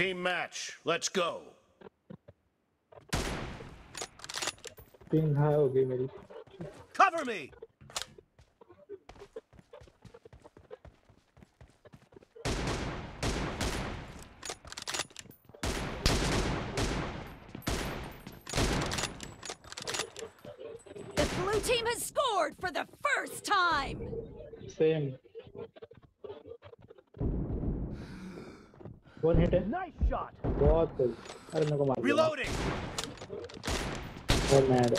Team match. Let's go. Ping high हो गई मेरी Cover me. The blue team has scored for the first time! Same One hit है? Nice shot. बहुत सही अरे मेरे को मार Reloading. बहुत मैड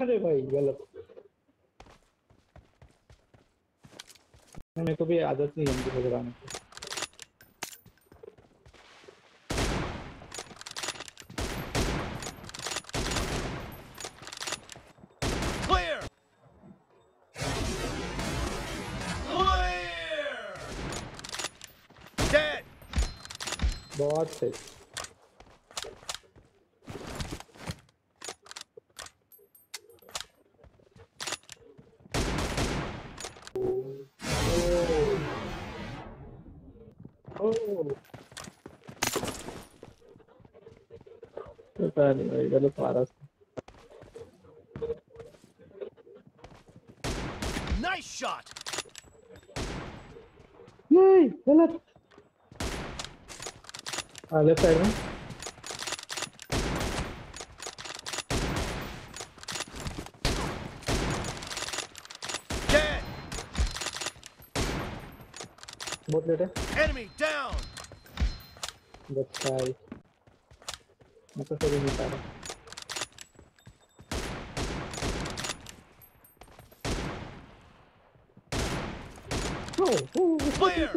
अरे भाई गलत। मेरे को भी आदत नहीं है इनको गिराने की। बहुत सही ओह पता नहीं भाई गलत मारा Nice shot. नहीं गलत हाँ लेफ्ट साइड में Dead. बहुत लेट है Enemy down. बच्चा है मैं तो सही नहीं पा रहा Oh, oh, oh, Clear.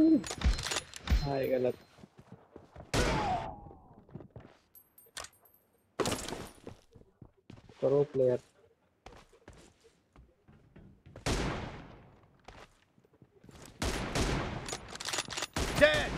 हाँ ये गलत करो प्लेयर Dead.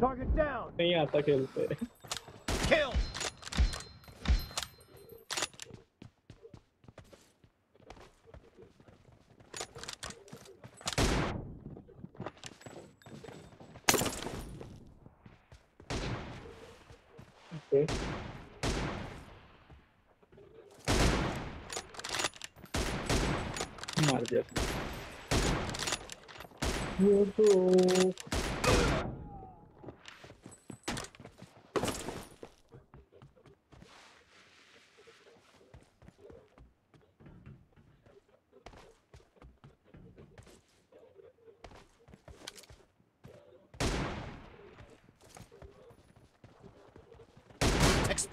Target down. नहीं आता खेलते ओके मार दिया। तो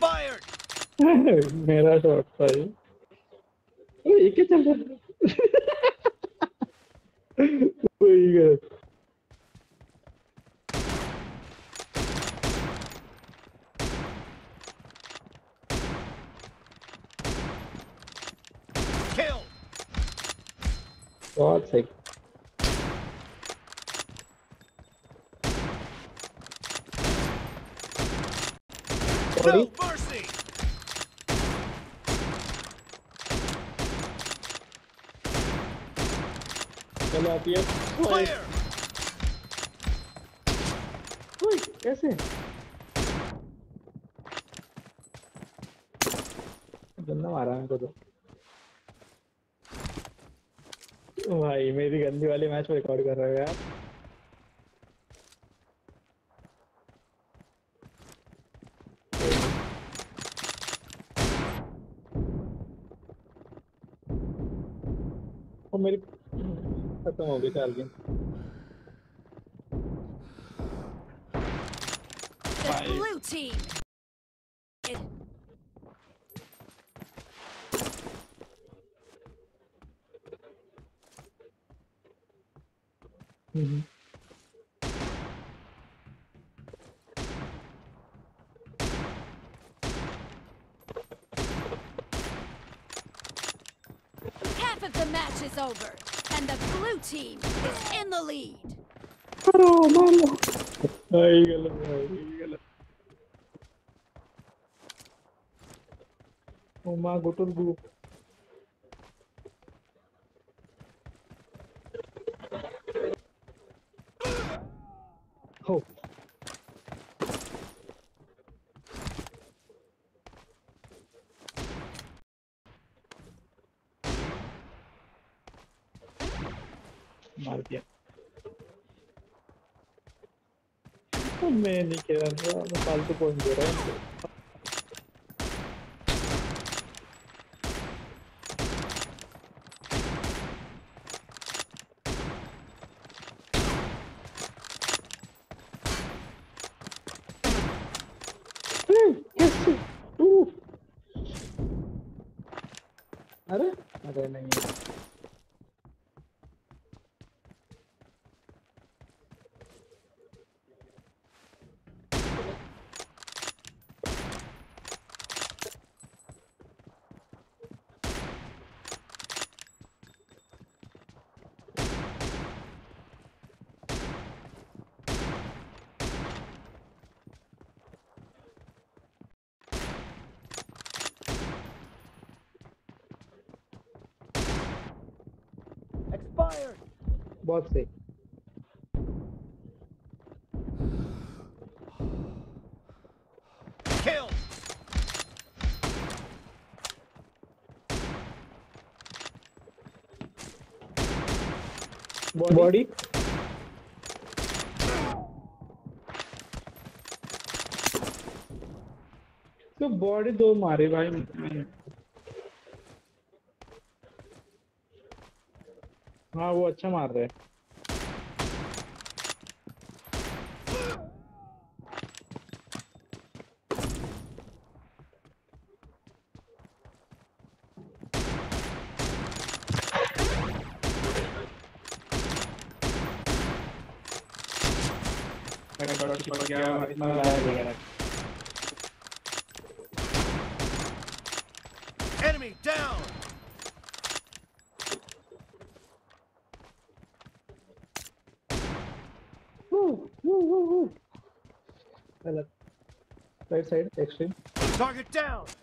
Expired. मेरा शॉट था ये अरे ये क्या चल रहा है वही गलत Kill. बहुत सही No है ओए, ओए, कैसे गंदा मारा मेरे को तो भाई मेरी गंदी वाली मैच में रिकॉर्ड कर रहे हो यार Siamo dei target. The blue team. Mm-hmm. Half of the match is over. And the blue team is in the lead. Hello, mama. Ay, gala, ay, gala. Oh, ma, go to group. Oh. मैं नहीं कह रहा मैं फालतू point दे रहा हूँ। हम्म। अरे अरे नहीं। बहुत सही बॉडी तो बॉडी दो मारे भाई। हाँ वो अच्छा मार रहा है। Enemy right side extreme Target down.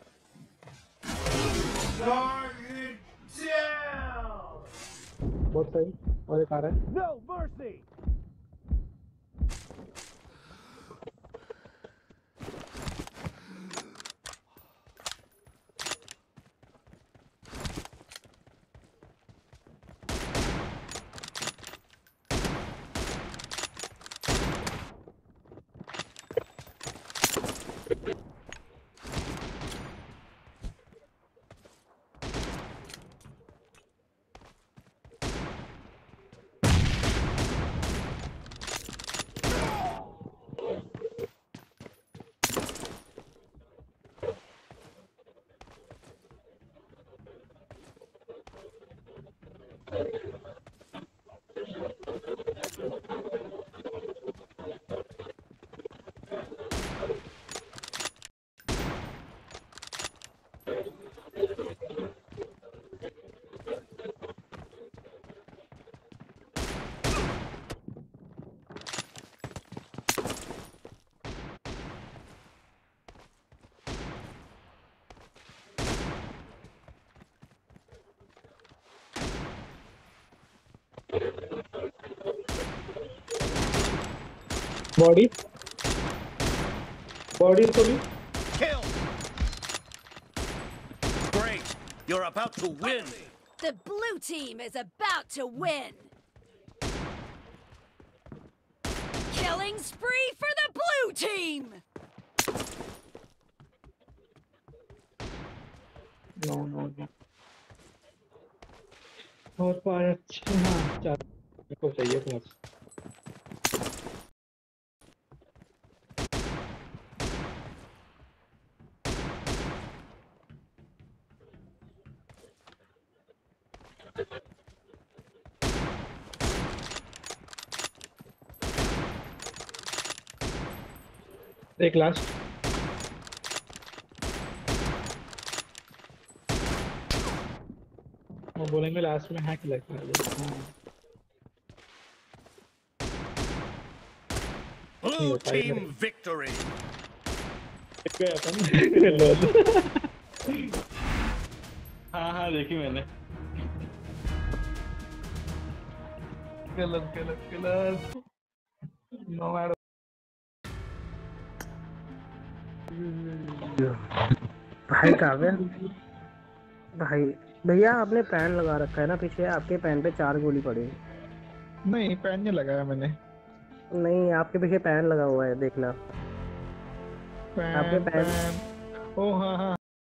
Target down. बहुत सही और एक आ रहा है No mercy. Body. Body is. Kill. Great. You're about to win. The blue team is about to win. Killing spree for the blue team. No, no, no. और पाँच हाँ चार। को चाहिए पाँच एक लास्ट बोलेंगे लास्ट में हैक लगता है हाँ। Blue team victory. गया था ना हाँ। हाँ देखी मैंने। गलत गलत गलत नो मैडम भाई काव्य भाई भैया आपने पैन लगा रखा है ना पीछे आपके पैन पे चार गोली पड़ी है। नहीं पैन नहीं लगाया मैंने। नहीं आपके पीछे पैन लगा हुआ है देखना। पैन आपके पैन- पैन। ओ हाँ हाँ।